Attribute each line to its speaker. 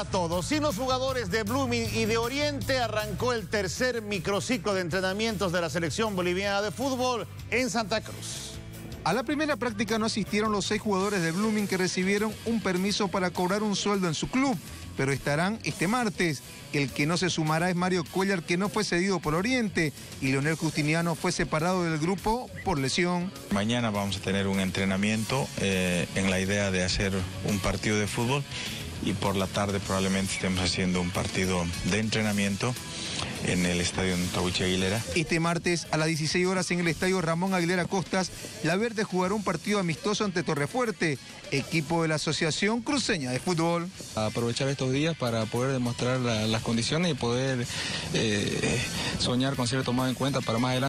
Speaker 1: para todos. Sin los jugadores de Blooming y de Oriente arrancó el tercer microciclo de entrenamientos de la selección boliviana de fútbol en Santa Cruz.
Speaker 2: A la primera práctica no asistieron los seis jugadores de Blooming que recibieron un permiso para cobrar un sueldo en su club, pero estarán este martes. El que no se sumará es Mario Cuellar, que no fue cedido por Oriente, y Leonel Justiniano fue separado del grupo por lesión.
Speaker 3: Mañana vamos a tener un entrenamiento eh, en la idea de hacer un partido de fútbol y por la tarde probablemente estemos haciendo un partido de entrenamiento en el estadio Tahuiche Aguilera.
Speaker 2: Este martes a las 16 horas en el estadio Ramón Aguilera Costas, la Verde jugará un partido amistoso ante Torrefuerte, equipo de la Asociación Cruceña de Fútbol.
Speaker 4: Aprovechar estos días para poder demostrar la, las condiciones y poder eh, soñar con ser tomado en cuenta para más adelante.